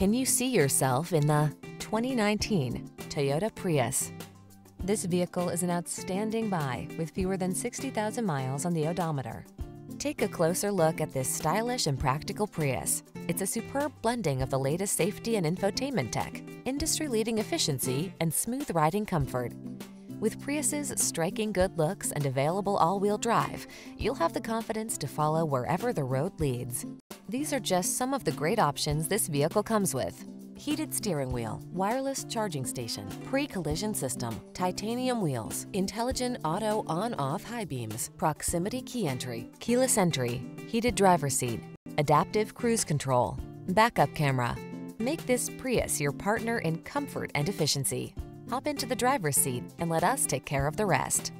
Can you see yourself in the 2019 Toyota Prius? This vehicle is an outstanding buy with fewer than 60,000 miles on the odometer. Take a closer look at this stylish and practical Prius. It's a superb blending of the latest safety and infotainment tech, industry-leading efficiency, and smooth riding comfort. With Prius's striking good looks and available all-wheel drive, you'll have the confidence to follow wherever the road leads. These are just some of the great options this vehicle comes with. Heated steering wheel, wireless charging station, pre-collision system, titanium wheels, intelligent auto on-off high beams, proximity key entry, keyless entry, heated driver seat, adaptive cruise control, backup camera. Make this Prius your partner in comfort and efficiency. Hop into the driver's seat and let us take care of the rest.